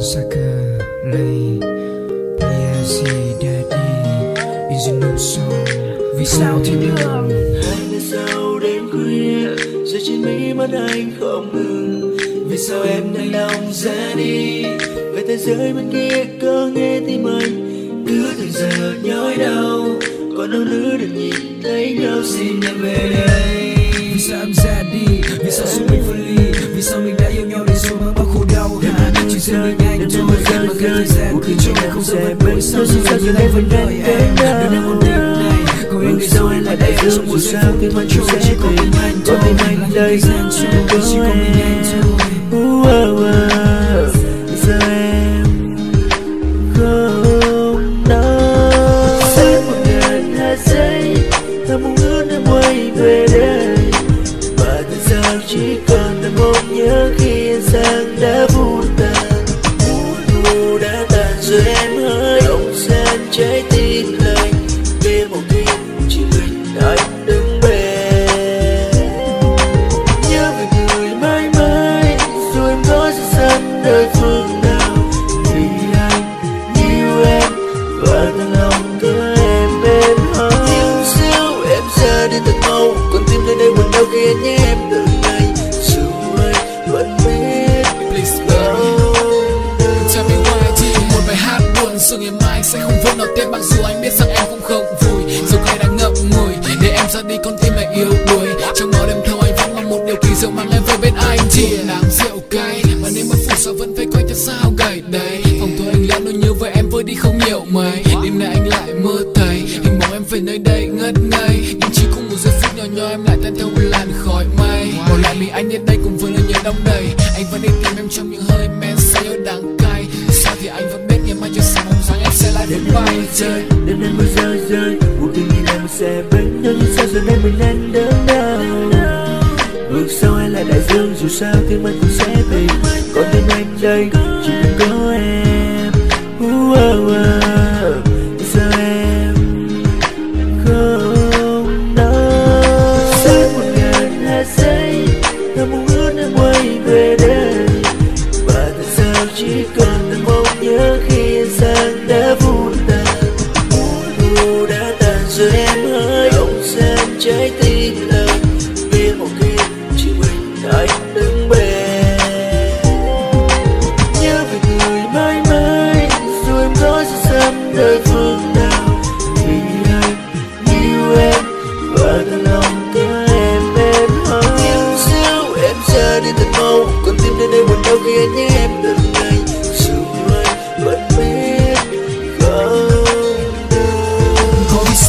Saka Lay Daddy Is no song. Vì sao thì đường? Anh đã sao đến khuya Rồi trên mí mắt anh không ngừng. Vì sao em đang lòng ra đi? Về thế giới bên kia có nghe tim anh? Cứ từng giờ nhói đau, Còn đâu nữa được nhìn thấy nhau xin em về. đây thời gian cứ trôi không rời bên nỗi sao Dù sao như anh vẫn đợi em Đợi em một đêm này. Có những người sau em lại đây Trong một giây phút tim anh trôi Chỉ có mình anh thôi Có mình anh đây gian trôi Chỉ có mình anh rồi ngày mai sẽ không vỡ nào tiếp mặc dù anh biết rằng em cũng không vui. Dù ngày đang ngậm ngùi, để em ra đi con tim lại yếu đuối. Trong ngõ đêm thâu anh vẫn mong một điều kỳ diệu mang em về bên anh. Chỉ làm rượu cay, mà nếu mà phủ sao vẫn vây quanh cho sao gầy đấy phòng thôi anh lẽ nỗi nhớ với em vơi đi không nhiều mấy đêm nay anh lại mơ thấy, hình bóng em về nơi đây ngất ngây. Nhưng chỉ cùng một giây phút nhỏ nhỏ em lại tan theo một làn khói mây. Bỏ lại mình anh đến đây cùng với nỗi nhớ đong đầy. Anh vẫn đi tìm em trong những hơi men say ở đắng cay. Sao thì anh vẫn đến mai nay chơi đêm nay mưa rơi rơi. Cuộc tình nhìn em sẽ bên nhau nhưng sao giờ đây mình nên đớn đau? Bước sau hay là đại dương dù sao tim anh cũng sẽ về. Còn tim anh đây chỉ cần có em. Uh, -oh -oh. sao em không nói? Một giây ta muốn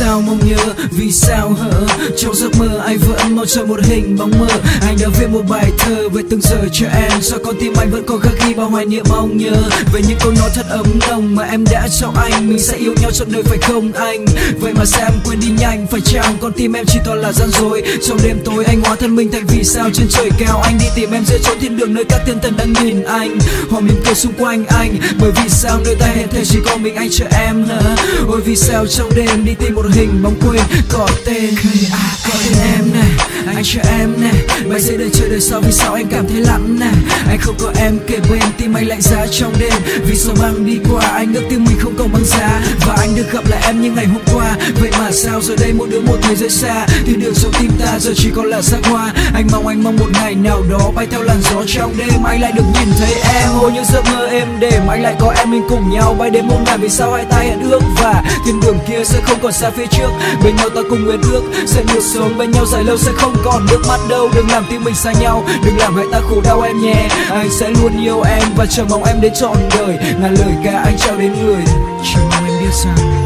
sao mong nhớ, vì sao hở? Trong giấc mơ ai vỡ mong chờ một hình bóng mơ. Anh đã viết một bài thơ về từng giờ cho em. Sao con tim anh vẫn còn khắc ghi bao hoài niệm mong nhớ? Về những câu nói thật ấm nồng mà em đã cho anh. Mình sẽ yêu nhau trọn đời phải không anh? Vậy mà sao em quên đi nhanh, Phải chăng? Con tim em chỉ toàn là gian dối. Trong đêm tối anh hóa thân mình thành vì sao? Trên trời cao Anh đi tìm em giữa chốn thiên đường nơi các thiên thần đang nhìn anh. Họ mỉm cười xung quanh anh, Bởi vì sao? Nơi ta hẹn thề chỉ có mình anh chờ em hả? Ôi vì sao trong đêm đi tìm một hình bóng quên, Có tên à, Có tên em này. Anh cho em nè. Mày sẽ đời chờ đời sau vì sao anh cảm thấy lạnh nè. Anh không có em kề bên tim anh lạnh giá trong đêm. Vì sao băng đi qua, anh ước tim mình không còn băng giá. Và anh được gặp lại em như ngày hôm qua. Vậy mà sao giờ đây mỗi đứa một thế giới xa? Thì đường trong tim ta giờ chỉ còn là xa hoa. Anh mong anh mong một ngày nào đó bay theo làn gió trong đêm. Anh lại được nhìn thấy em. Ôi, những giấc mơ êm đềm. Anh lại có em mình cùng nhau. Bay đến một ngày vì sao hai tay hẹn ước Và thiên đường kia sẽ không còn xa phía trước. Bên nhau ta cùng nguyện ước, Sẽ được sống bên nhau dài lâu sẽ không còn nước mắt đâu, Đừng làm tim mình xa nhau. Đừng làm hai ta khổ đau em nhé. Anh sẽ luôn yêu em và chờ mong em đến trọn đời. Ngàn lời ca anh trao đến người. Chỉ mong em biết rằng